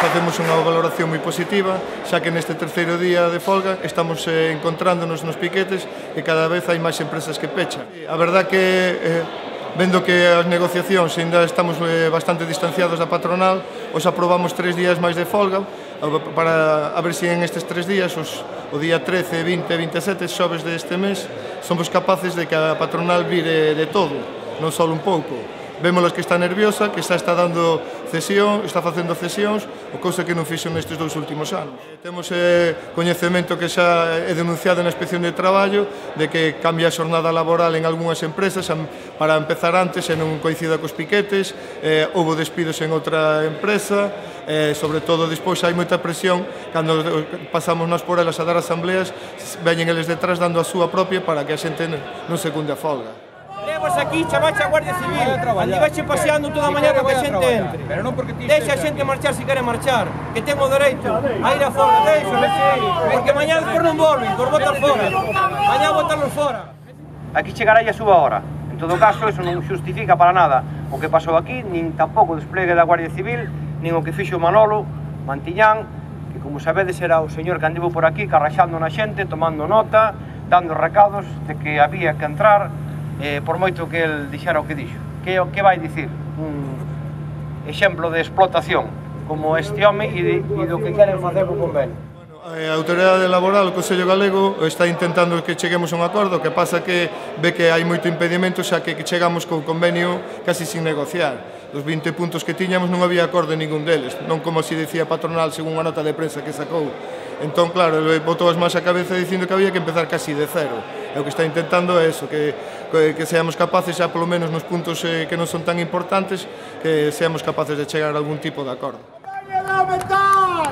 facemos unha valoración moi positiva, xa que neste terceiro día de folga estamos eh, encontrándonos nos piquetes e cada vez hai máis empresas que pechan. A verdad que eh, vendo que as negociacións ainda estamos eh, bastante distanciados da patronal, os aprobamos tres días máis de folga, para a ver se si en estes tres días, os, o día 13, 20 e 27, xoves deste mes, somos capaces de que a patronal vire de todo, non só un pouco. Vémolas que está nerviosa, que xa está dando cesión, está facendo cesións, o cousa que non fixo nestes dous últimos anos. Eh, temos eh, coñecemento que xa eh, é denunciado na inspección de traballo de que cambia a xornada laboral en algunhas empresas para empezar antes e non coincida cos piquetes, eh, houve despidos en outra empresa, eh, sobre todo despois hai moita presión cando eh, pasamos nós por elas a dar asambleas veñen eles detrás dando a súa propia para que a xente non secunde a folga. Temos aquí, chamache a Guardia Civil. Andi paseando toda a mañá para que a xente entre. Pero non porque ti Deixa a xente marchar se quere marchar, que ten o dereito a ir a fora, deixa, porque mañá por non volven, por votar fora. Mañá votarlos fora. Aquí chegará a súa hora. En todo caso, eso non xustifica para nada o que pasou aquí, nin tampouco o despliegue da Guardia Civil, nin o que fixo Manolo, Mantillán, que como sabedes era o señor que andivo por aquí carraxando na xente, tomando nota, dando recados de que había que entrar, eh, por moito que el dixera o que dixo. Que, que vai dicir? Un exemplo de explotación como este home e, de, e do que queren facer co convenio. Eh, a autoridade laboral, o Consello Galego, está intentando que cheguemos a un acordo, que pasa que ve que hai moito impedimento, xa que chegamos co convenio casi sin negociar. Dos 20 puntos que tiñamos non había acordo en ningún deles, non como se dicía patronal según a nota de prensa que sacou. Entón, claro, eh, botou as más a cabeza dicindo que había que empezar casi de cero e o que está intentando é eso, que, que, que seamos capaces, xa polo menos nos puntos eh, que non son tan importantes, que seamos capaces de chegar a algún tipo de acordo. ¡Calle metal!